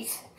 kids.